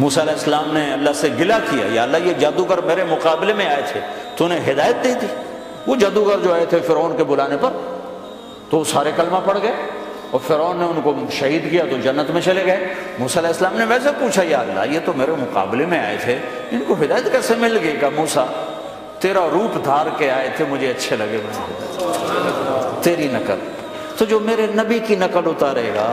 मूसा इस्लाम ने अल्लाह से गिला किया, या अल्लाह ये जादूगर मेरे मुकाबले में आए थे, तूने हिदायत दी थी वो जादूगर जो आए थे फिरौन के बुलाने पर तो सारे कलमा पड़ गए, और फिरौन ने उनको शहीद किया तो जन्नत में चले गए। मूसा इस्लाम ने वैसे पूछा, या अल्लाह, ये तो मेरे मुकाबले में आए थे, इनको हिदायत कैसे मिल गई? का मूसा, तेरा रूप धार के आए थे, मुझे अच्छे लगे। तेरी नकल तो जो मेरे नबी की नकल उतारेगा